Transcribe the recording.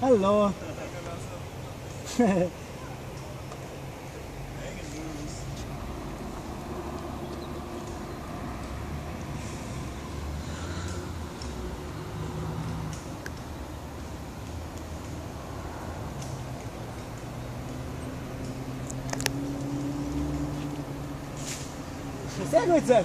Hallo. Sehr gut, Sam.